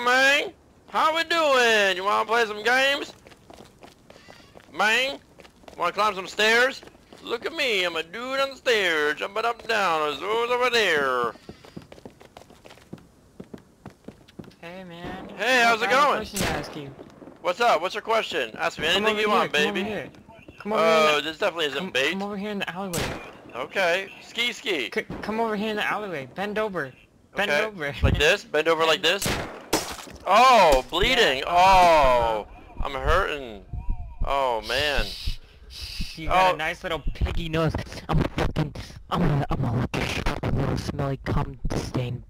man? How we doing? You wanna play some games? Man? Wanna climb some stairs? Look at me, I'm a dude on the stairs, jumping up and down, there's those over there. Hey man. Hey, how's it I have a going? question to ask you. What's up? What's your question? Ask me anything you here, want, come baby. Over here. Come over Oh, here. this definitely isn't come, bait. come over here in the alleyway. Okay. Ski ski. C come over here in the alleyway. Bend over. Bend Okay. over. Like this? Bend over like this? Oh, bleeding. Oh, I'm hurting. Oh, man. You got Oh. a nice little piggy nose. I'm fucking. I'm gonna. I'm gonna lick your shit little smelly cum stain.